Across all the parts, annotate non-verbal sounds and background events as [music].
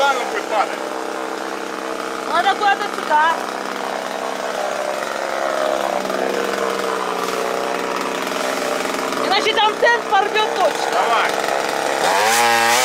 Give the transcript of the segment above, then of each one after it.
куда она будет падать? Надо куда-то сюда. Иначе там тент порвет точно. Давай.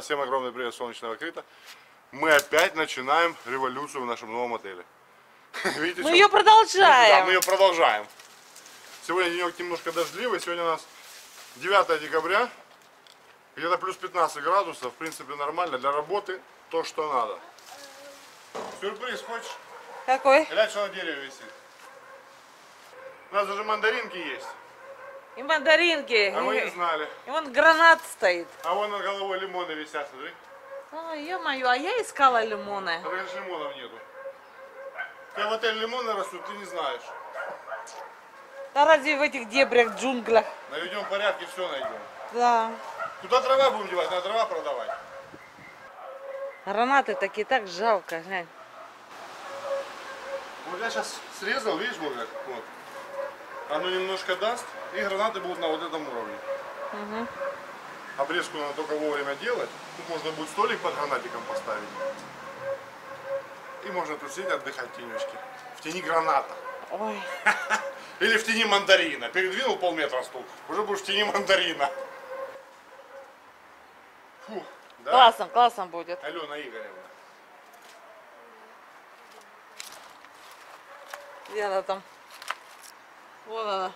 Всем огромный привет солнечного Крита. Мы опять начинаем революцию в нашем новом отеле. [laughs] Видите, Мы что- ее Да, мы продолжаем. ее продолжаем. Сегодня денек немножко дождливый. Сегодня у нас 9 декабря. Где-то плюс 15 градусов. В принципе, нормально. Для работы то, что надо. Сюрприз хочешь? Какой? Глянь, что на дереве висит. У нас даже мандаринки есть. И мандаринки. А мы не знали. И вон гранат стоит. А вон над головой лимоны висят, смотри. Ой, ё-моё, а я искала лимоны. А даже лимонов нету. Как в отеле лимоны растут, ты не знаешь. Да разве в этих дебрях, джунглях? Наведем порядки, все найдем. Да. Куда трава будем девать? Надо дрова продавать. Гранаты такие, так жалко. глянь. Вот я сейчас срезал, видишь, вот как? Вот. Оно немножко даст, и гранаты будут на вот этом уровне. Обрезку надо только вовремя делать. Тут можно будет столик под гранатиком поставить. И можно тут сидеть отдыхать в тенечке. В тени граната. Ой. [laughs] Или в тени мандарина. Передвинул полметра стул, уже будешь в тени мандарина. Фу, да? Классно, классно будет. Алена Игоревна. Где она там? Вон она.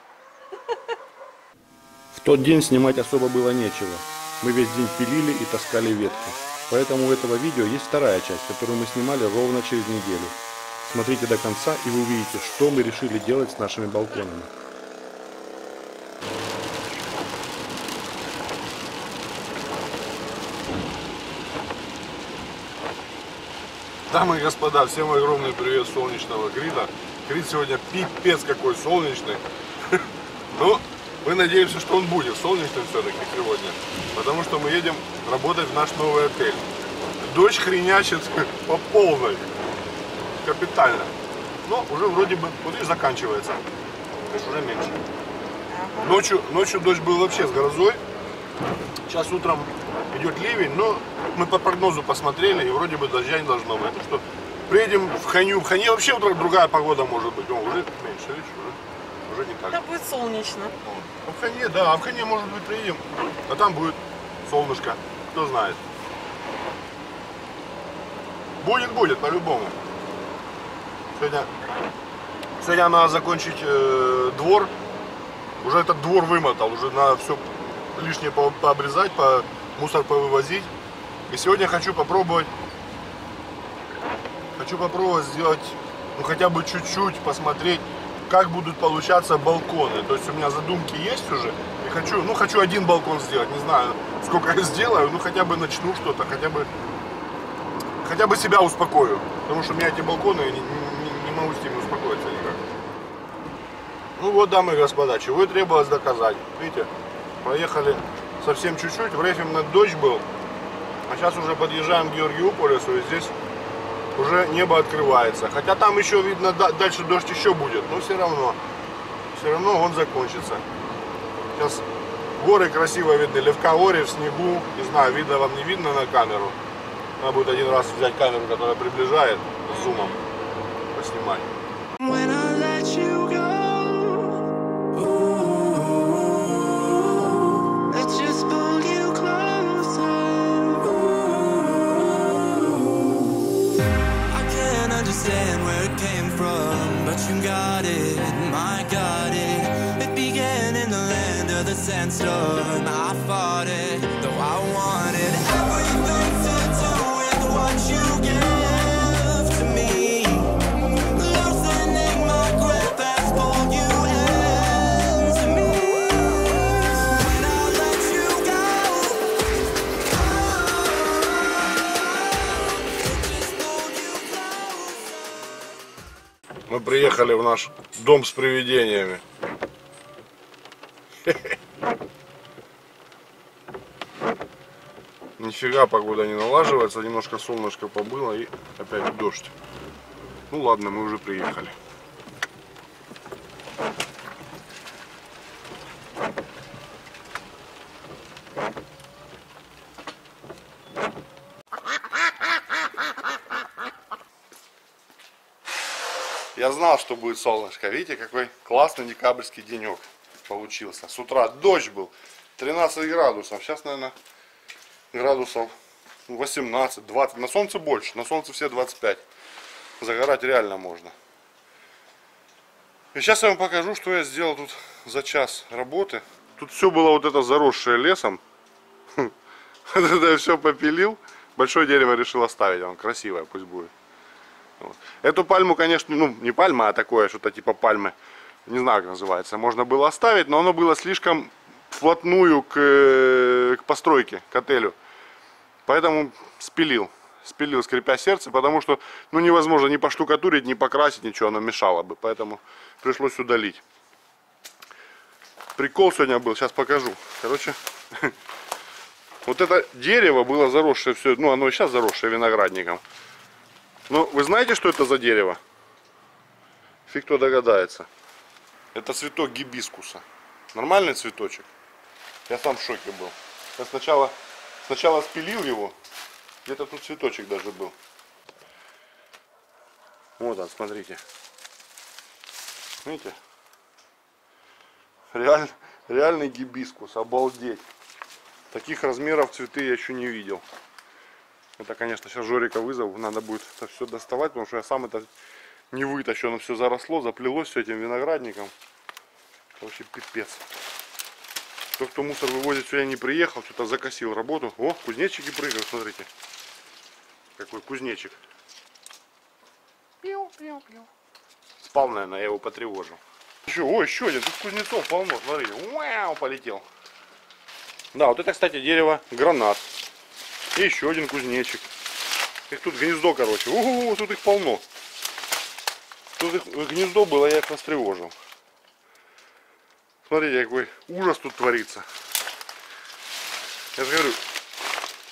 В тот день снимать особо было нечего. Мы весь день пилили и таскали ветки. Поэтому у этого видео есть вторая часть, которую мы снимали ровно через неделю. Смотрите до конца и вы увидите, что мы решили делать с нашими балконами. Дамы и господа, всем огромный привет солнечного Крита. Крит сегодня пипец какой солнечный. Ну, мы надеемся, что он будет солнечным все-таки сегодня. Потому что мы едем работать в наш новый отель. Дождь хренячит [laughs] по полной. Капитально. Но уже вроде бы, вот и заканчивается. То есть уже меньше. Ночью, ночью дождь был вообще с грозой. Сейчас утром идет ливень, но мы по прогнозу посмотрели, и вроде бы дождя не должно быть. Так что приедем в Ханю. В Хане вообще утро другая погода может быть. О, уже меньше, видишь, уже, уже не так. Там будет солнечно. Ну, в Хане, да, а в Хане, может быть, приедем, а там будет солнышко, кто знает. Будет, будет, по-любому. Сегодня, сегодня надо закончить э, двор. Уже этот двор вымотал, уже надо все лишнее по- пообрезать, по, мусор повывозить. И сегодня хочу попробовать, хочу попробовать сделать, ну хотя бы чуть-чуть посмотреть, как будут получаться балконы. То есть у меня задумки есть уже. И хочу, ну хочу один балкон сделать, не знаю, сколько я сделаю, ну хотя бы начну что-то, хотя бы, хотя бы себя успокою. Потому что у меня эти балконы, я не, не- не могу с ними успокоиться никак. Ну вот, дамы и господа, чего и требовалось доказать. Видите, проехали совсем чуть-чуть, в Рефимно дождь был, а сейчас уже подъезжаем к Георгиуполису, и здесь уже небо открывается. Хотя там еще видно, да- дальше дождь еще будет, но все равно, все равно он закончится. Сейчас горы красиво видны, Левка Ори в снегу, не знаю, видно вам не видно на камеру. Надо будет один раз взять камеру, которая приближает, с зумом, поснимать. Understand where it came from, but you got it, my got it. It began in the land of the sandstorm. I fought it, though I wanted приехали в наш дом с привидениями. Нифига погода не налаживается, немножко солнышко побыло и опять дождь. Ну ладно, мы уже приехали. Я знал, что будет солнышко. Видите, какой классный декабрьский денек получился. С утра дождь был. 13 градусов. Сейчас, наверное, градусов 18, 20. На солнце больше. На солнце все 25. Загорать реально можно. И сейчас я вам покажу, что я сделал тут за час работы. Тут все было вот это заросшее лесом. [laughs] Это я все попилил. Большое дерево решил оставить. Он красивое пусть будет. Эту пальму, конечно, ну не пальма, а такое что-то типа пальмы, не знаю как называется, можно было оставить, но оно было слишком вплотную к, э, к постройке, к отелю. Поэтому спилил, спилил, скрипя сердце, потому что ну невозможно ни поштукатурить, ни покрасить, ничего, оно мешало бы, поэтому пришлось удалить. Прикол сегодня был, сейчас покажу. Короче, [laughs] вот это дерево было заросшее все, ну оно сейчас заросшее виноградником. Ну, вы знаете, что это за дерево? Фиг кто догадается. Это цветок гибискуса. Нормальный цветочек. Я сам в шоке был. Я сначала, сначала спилил его. Где-то тут цветочек даже был. Вот он, смотрите. Видите? Реаль, реальный гибискус. Обалдеть. Таких размеров цветы я еще не видел. Это, конечно, сейчас Жорика вызову, надо будет это все доставать, потому что я сам это не вытащу. Оно все заросло, заплелось все этим виноградником. Короче, пипец. Тот, кто мусор вывозит, сегодня не приехал, что-то закосил работу. О, кузнечики прыгают, смотрите. Какой кузнечик. Пиу, пиу, пиу. Спал, наверное, я его потревожил. Еще, о, еще один, тут кузнецов полно, смотрите. Уау, полетел. Да, вот это, кстати, дерево гранат. И еще один кузнечик. Их тут гнездо, короче. Угу, тут их полно. Тут их гнездо было, я их растревожил. Смотрите, какой ужас тут творится. Я же говорю,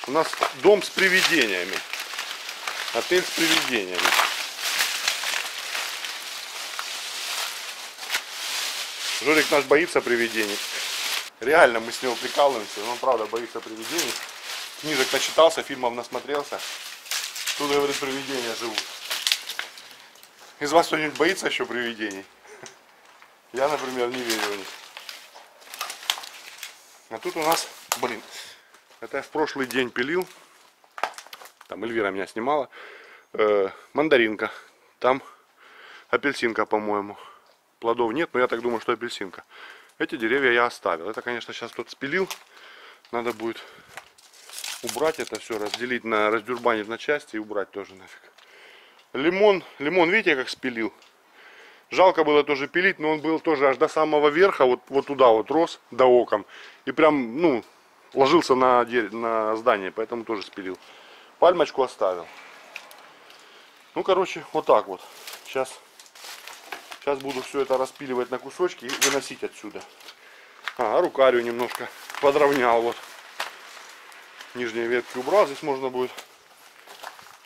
у нас дом с привидениями. Отель с привидениями. Жорик наш боится привидений. Реально мы с него прикалываемся, но он правда боится привидений книжек начитался, фильмов насмотрелся. Тут, говорит, привидения живут. Из вас кто-нибудь боится еще привидений? [laughs] Я, например, не верю в них. А тут у нас, блин, это я в прошлый день пилил. Там Эльвира меня снимала. Э, мандаринка. Там апельсинка, по-моему. Плодов нет, но я так думаю, что апельсинка. Эти деревья я оставил. Это, конечно, сейчас тут спилил. Надо будет убрать это все, разделить на, раздюрбанить на части и убрать тоже нафиг. Лимон, лимон, видите, как спилил? Жалко было тоже пилить, но он был тоже аж до самого верха, вот, вот туда вот рос, до окон. И прям, ну, ложился на, на здание, поэтому тоже спилил. Пальмочку оставил. Ну, короче, вот так вот. Сейчас, сейчас буду все это распиливать на кусочки и выносить отсюда. А, рукарию немножко подровнял вот нижние ветки убрал. Здесь можно будет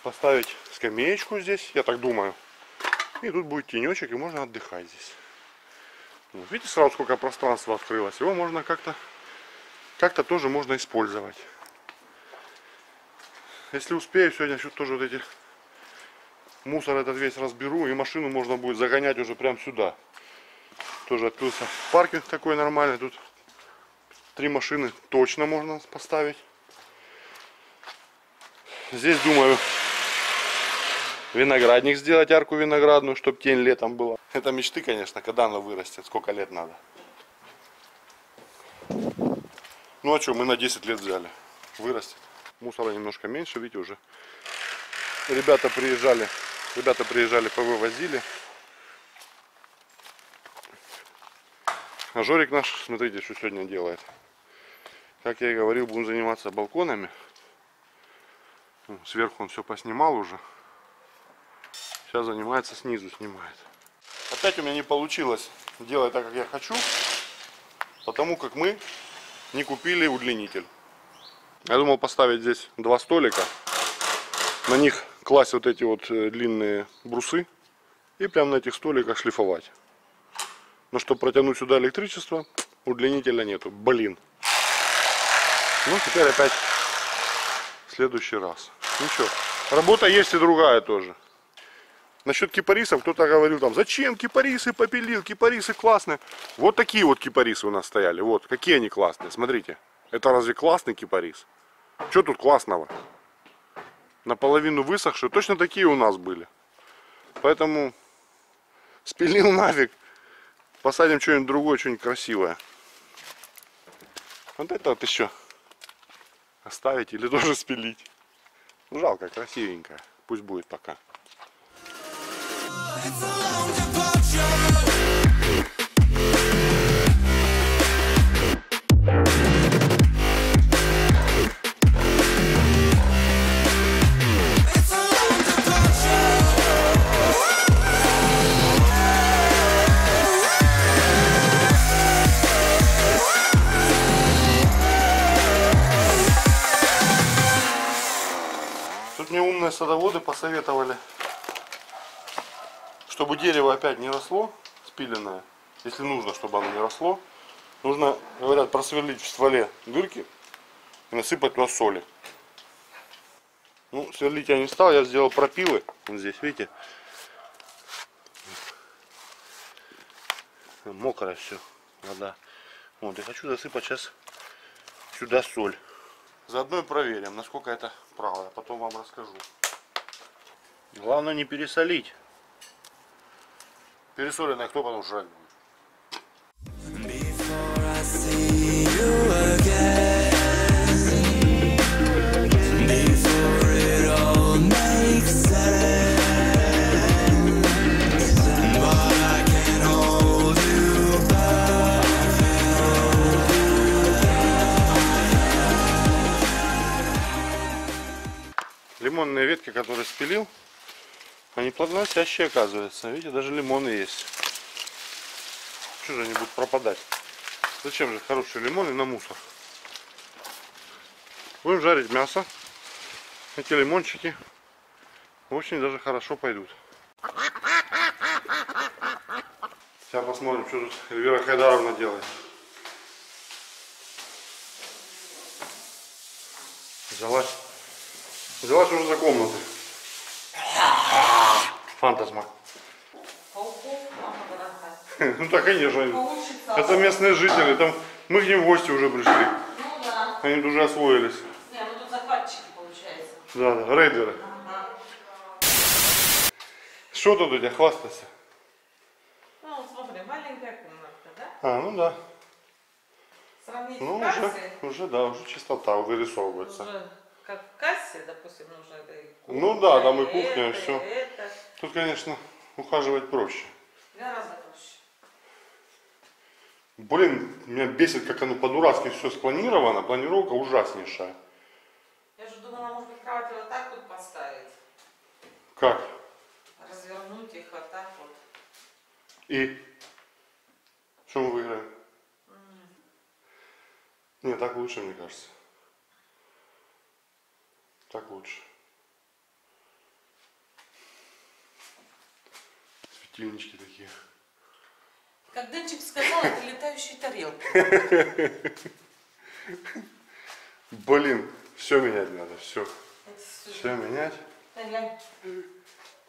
поставить скамеечку здесь, я так думаю. И тут будет тенечек, и можно отдыхать здесь. Вот, видите, сразу сколько пространства открылось. Его можно как-то как-то тоже можно использовать. Если успею, сегодня еще тоже вот эти мусор этот весь разберу, и машину можно будет загонять уже прямо сюда. Тоже открылся паркинг такой нормальный. Тут три машины точно можно поставить. Здесь думаю виноградник сделать, арку виноградную, чтобы тень летом была. Это мечты, конечно, когда она вырастет, сколько лет надо. Ну а что, мы на 10 лет взяли. Вырастет. Мусора немножко меньше, видите, уже. Ребята приезжали, ребята приезжали, повывозили. А Жорик наш, смотрите, что сегодня делает. Как я и говорил, будем заниматься балконами. Сверху он все поснимал уже. Сейчас занимается, снизу снимает. Опять у меня не получилось делать так, как я хочу, потому как мы не купили удлинитель. Я думал поставить здесь два столика, на них класть вот эти вот э, длинные брусы и прямо на этих столиках шлифовать. Но чтобы протянуть сюда электричество, удлинителя нету. Блин. Ну, теперь опять в следующий раз. Ничего. Работа есть и другая тоже. Насчет кипарисов кто-то говорил там, зачем кипарисы попилил, кипарисы классные. Вот такие вот кипарисы у нас стояли. Вот, какие они классные, смотрите. Это разве классный кипарис? Что тут классного? Наполовину высохшие, точно такие у нас были. Поэтому спилил нафиг. Посадим что-нибудь другое, что-нибудь красивое. Вот это вот еще оставить или тоже спилить. Жалко, красивенькая. Пусть будет пока. It's a long departure. Тут мне умные садоводы посоветовали, чтобы дерево опять не росло, спиленное, если нужно, чтобы оно не росло, нужно, говорят, просверлить в стволе дырки и насыпать туда соли. Ну, сверлить я не стал, я сделал пропилы. Вот здесь, видите? Мокрая все, вода. Вот, я хочу засыпать сейчас сюда соль. Заодно и проверим, насколько это правда. Потом вам расскажу. Главное не пересолить. Пересоленное кто потом жрать будет? Лимонные ветки, которые спилил, они плодоносящие оказывается. Видите, даже лимоны есть. Что же они будут пропадать? Зачем же хорошие лимоны на мусор? Будем жарить мясо. Эти лимончики очень даже хорошо пойдут. Сейчас посмотрим, что тут Эльвира Хайдаровна делает. Взялась. Взялась уже за комнаты. Фантазма. [laughs] Ну так, конечно. Это местные жители. Там мы к ним в гости уже пришли. Ну да. Они уже освоились. Не, ну тут захватчики получается. Да, да, рейдеры. Что тут у тебя хвастаться? Ну, смотри, маленькая комнатка, да? А, ну да. Сравнить Ну уже, уже да, уже чистота вырисовывается. уже как в кассе, допустим, нужно это и кухня, Ну да, там и кухня, и это, всё. это. Тут, конечно, ухаживать проще. Гораздо проще. Блин, меня бесит, как оно по-дурацки все спланировано. Планировка ужаснейшая. Я же думала, может быть, кровати вот так вот поставить. Как? Развернуть их вот так вот. И? Что мы выиграем? Не, так лучше, мне кажется. Так лучше. Светильнички такие. Как Денчик сказал, это летающие тарелки. Блин, все менять надо, все. Все менять.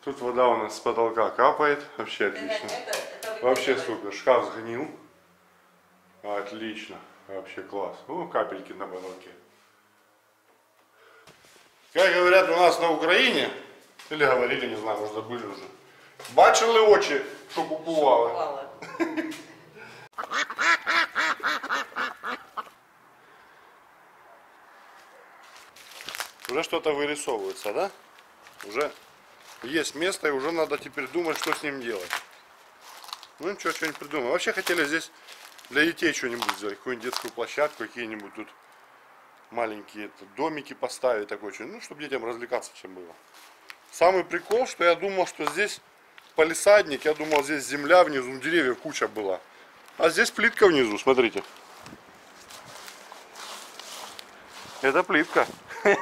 Тут вода у нас с потолка капает. Вообще отлично. это, это Вообще супер. Шкаф сгнил. Отлично. Вообще класс. Ну, капельки на потолке. Как говорят у нас на Украине, или говорили, не знаю, может забыли уже. Бачили очі, що купували. [laughs] Уже что-то вырисовывается, да? Уже есть место, и уже надо теперь думать, что с ним делать. Ну ничего, что-нибудь придумаем. Вообще хотели здесь для детей что-нибудь сделать, какую-нибудь детскую площадку, какие-нибудь тут маленькие домики поставить, такой что ну, чтобы детям развлекаться чем было. Самый прикол, что я думал, что здесь палисадник, я думал здесь земля внизу, деревьев куча была. А здесь плитка внизу, смотрите. Это плитка. [laughs]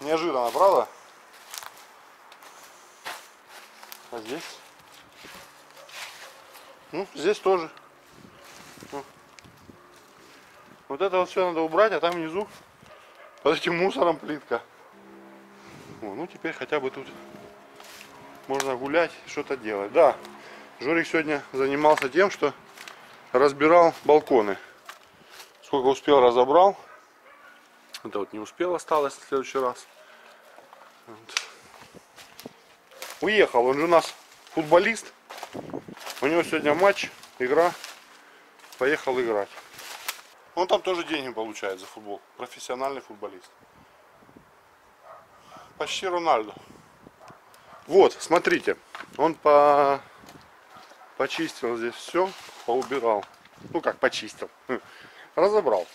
Неожиданно, правда? А здесь? Ну, здесь тоже. Ну. Вот это вот все надо убрать, а там внизу под этим мусором плитка. О, ну теперь хотя бы тут можно гулять, что-то делать. Да, Жорик сегодня занимался тем, что разбирал балконы. Сколько успел, разобрал. Это вот не успел, осталось в следующий раз. Вот. Уехал, он же у нас футболист. У него сегодня матч, игра. Поехал играть. Он там тоже деньги получает за футбол. Профессиональный футболист. Почти Рональдо. Вот, смотрите. Он по... почистил здесь все, поубирал. Ну как почистил. [laughs] Разобрал.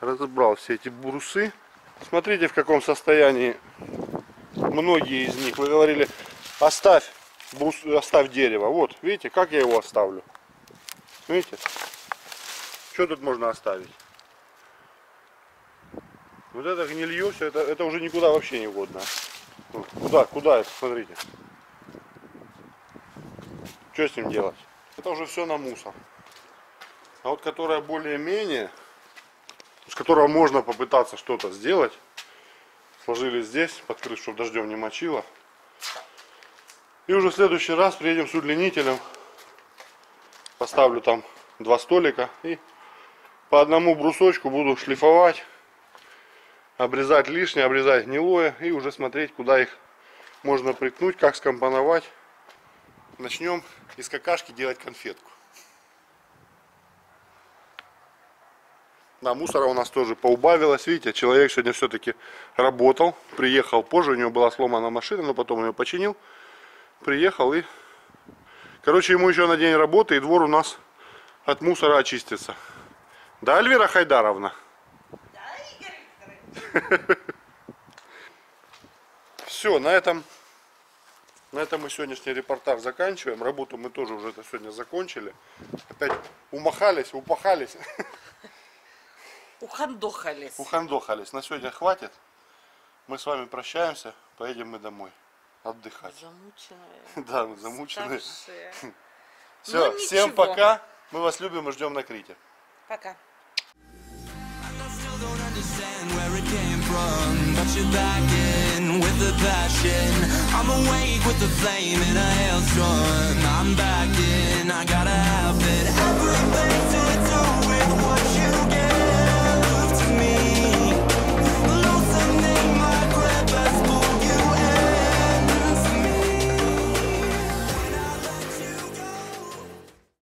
Разобрал все эти брусы. Смотрите, в каком состоянии многие из них. Вы говорили, оставь, брус, оставь дерево. Вот, видите, как я его оставлю. Видите? Что тут можно оставить? Вот это гнилье, все это, это уже никуда вообще не годно. Вот, Куда, куда это, смотрите. Что с ним делать? Это уже все на мусор. А вот которая более-менее, с которого можно попытаться что-то сделать, сложили здесь, под чтобы дождем не мочило. И уже в следующий раз приедем с удлинителем, поставлю там два столика и по одному брусочку буду шлифовать, обрезать лишнее, обрезать гнилое и уже смотреть, куда их можно приткнуть, как скомпоновать. Начнем из какашки делать конфетку. Да, мусора у нас тоже поубавилось. Видите, человек сегодня все-таки работал. Приехал позже, у него была сломана машина, но потом он ее починил. Приехал и... Короче, ему еще на день работы, и двор у нас от мусора очистится. Да, Альвира Хайдаровна? Все, на этом, на этом мы сегодняшний репортаж заканчиваем. Работу мы тоже уже это сегодня закончили. Опять умахались, упахались. Ухандохались. Ухандохались. На сегодня хватит. Мы с вами прощаемся. Поедем мы домой. Отдыхать. Замученные. [laughs] Да, мы замучены. уставшие. Все, Ну, всем пока. Мы вас любим и ждем на Крите. Пока. from, but you're back in with the passion. I'm awake with the flame in a hailstorm. I'm back in, I gotta have it. Everything.